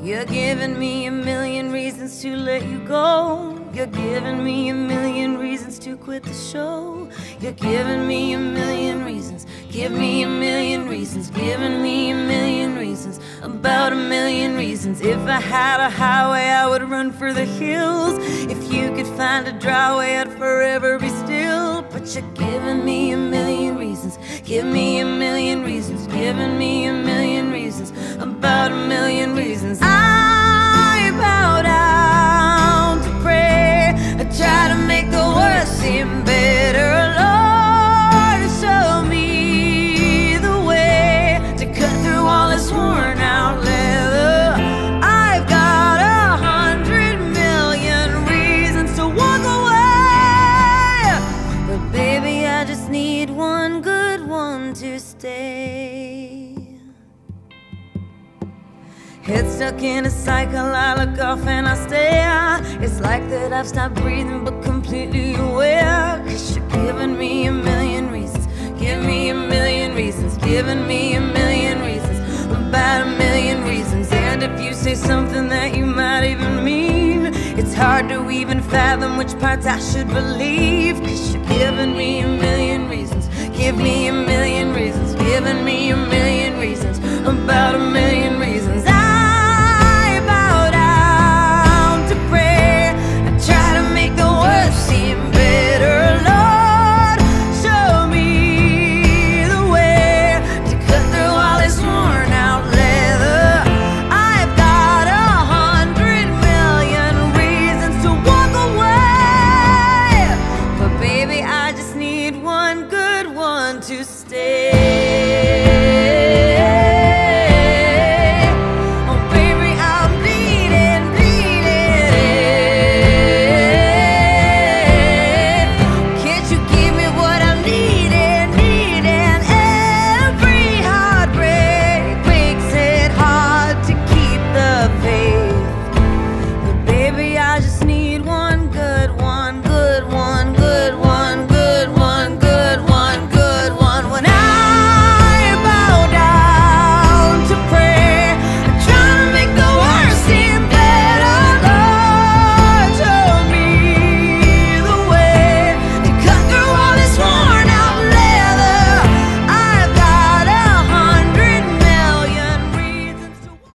You're giving me a million reasons to let you go. You're giving me a million reasons to quit the show. You're giving me a million reasons. Give me a million reasons. Giving me a million reasons. About a million reasons. If I had a highway, I would run for the hills. If you could find a dry way, I'd forever be still. You're giving me a million reasons. Give me a million reasons. Giving me a million I just need one good one to stay. Head stuck in a cycle, I look off and I stare. It's like that I've stopped breathing but completely aware. Cause you're giving me a million reasons. Give me a million reasons. Giving me a million reasons. About a million reasons. And if you say something that you might even mean, it's hard to even fathom which parts I should believe. Me a million reasons. Giving me a million reasons. About a million stay.